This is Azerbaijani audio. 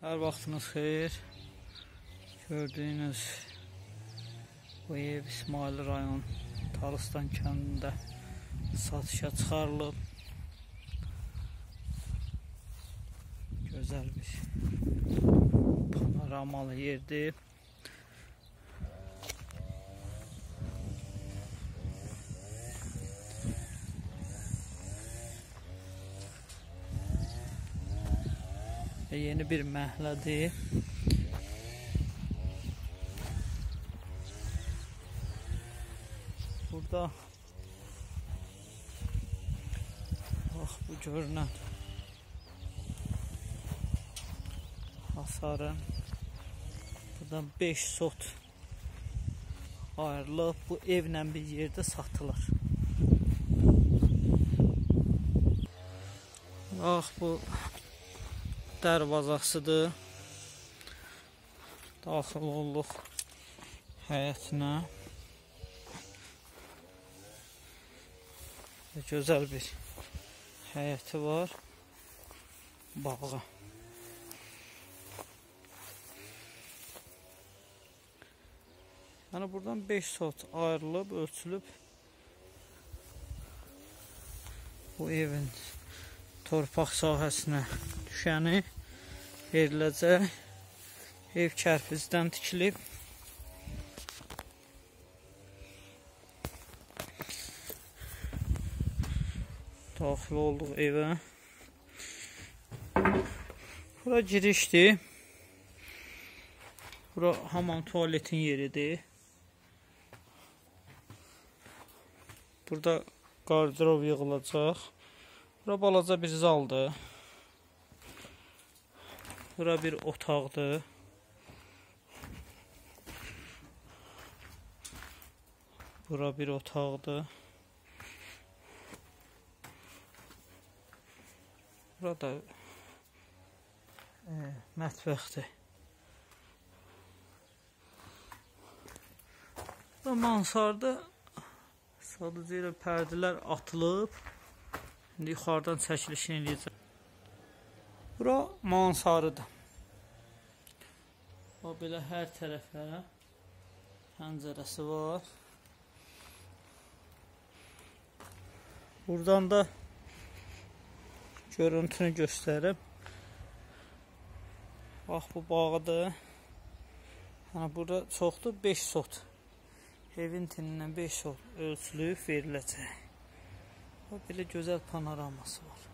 Hər vaxtınız xeyir. Gördüyünüz bu ev İsmail rayon Tarıstan kəndində satışa çıxarılıb. Gözəl bir panoramalı yerdir. Və yeni bir məhlədir. Burada bax bu görünən hasarın buradan 5 sot ayrılıb bu evlə bir yerdə satılır. Bax bu darvazasıdır. Daxil olduq həyətinə. Gözəl bir həyəti var. Bağı. Yəni buradan 5 sot ayrılıb, ölçülüb bu evin torpaq sahəsinə düşəni veriləcək. Ev kərpizdən tikilib. Daxil olduq evə. Bura girişdir. Bura hamam tuvaletin yeridir. Burada qardirob yığılacaq. Bura balaca bir zaldır. Bura bir otaqdır. Bura bir otaqdır. Burada e, mətbəxdir. Bu mansarda sadəcə elə pərdələr atılıb. İndi yuxarıdan çəkilişini eləyəcəm. Bura mansarıdır. O belə hər tərəfə pəncərəsi var. Buradan da görüntünü göstərib. Bax bu bağdır. Yəni burada çoxdur 5 sot. Evin tinindən 5 sot ölçülüb veriləcək. Belə gözəl panoraması var.